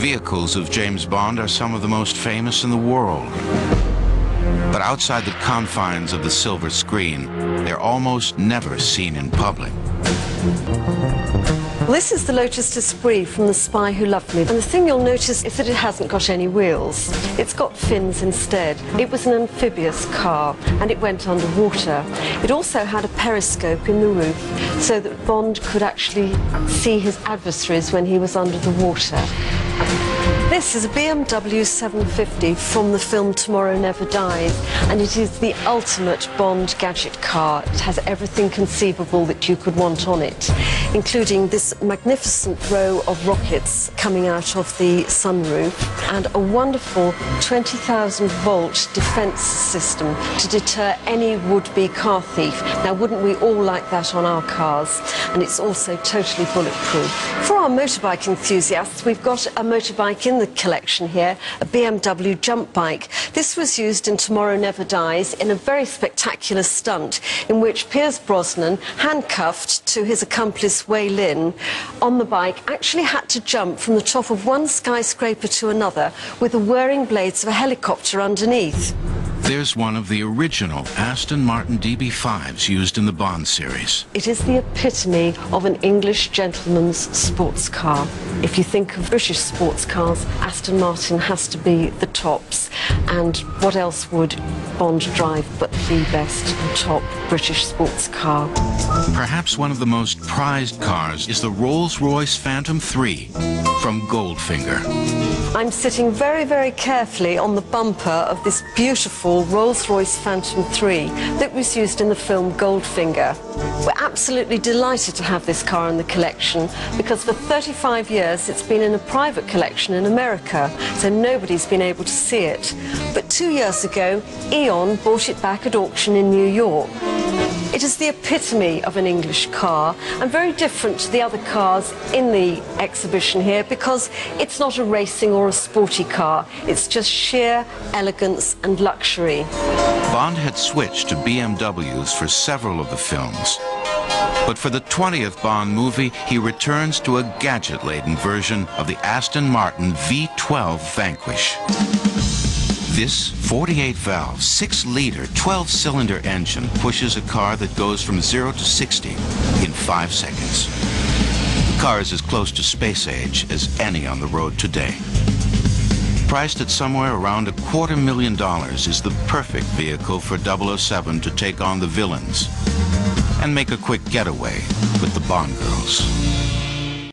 vehicles of James Bond are some of the most famous in the world. But outside the confines of the silver screen, they're almost never seen in public. This is the Lotus Esprit from The Spy Who Loved Me. And the thing you'll notice is that it hasn't got any wheels. It's got fins instead. It was an amphibious car and it went underwater. It also had a periscope in the roof so that Bond could actually see his adversaries when he was under the water. This is a BMW 750 from the film Tomorrow Never Dies, and it is the ultimate Bond gadget car. It has everything conceivable that you could want on it, including this magnificent row of rockets coming out of the sunroof and a wonderful 20,000 volt defense system to deter any would-be car thief. Now, wouldn't we all like that on our cars? And it's also totally bulletproof. For our motorbike enthusiasts, we've got a motorbike in the collection here, a BMW jump bike. This was used in Tomorrow Never Dies in a very spectacular stunt in which Pierce Brosnan, handcuffed to his accomplice Wai Lin on the bike, actually had to jump from the top of one skyscraper to another with the whirring blades of a helicopter underneath. There's one of the original Aston Martin DB5s used in the Bond series. It is the epitome of an English gentleman's sports car. If you think of British sports cars, Aston Martin has to be the tops. And what else would Bond drive but the best top British sports car? Perhaps one of the most prized cars is the Rolls-Royce Phantom 3 from Goldfinger. I'm sitting very, very carefully on the bumper of this beautiful Rolls-Royce Phantom 3 that was used in the film Goldfinger. We're absolutely delighted to have this car in the collection because for 35 years it's been in a private collection in America, so nobody's been able to see it. But two years ago, Eon bought it back at auction in New York. It is the epitome of an English car and very different to the other cars in the exhibition here because it's not a racing or a sporty car. It's just sheer elegance and luxury. Bond had switched to BMWs for several of the films. But for the 20th Bond movie, he returns to a gadget-laden version of the Aston Martin V12 Vanquish. This 48-valve, 6-liter, 12-cylinder engine pushes a car that goes from 0 to 60 in 5 seconds. The car is as close to space age as any on the road today. Priced at somewhere around a quarter million dollars is the perfect vehicle for 007 to take on the villains and make a quick getaway with the Bond girls.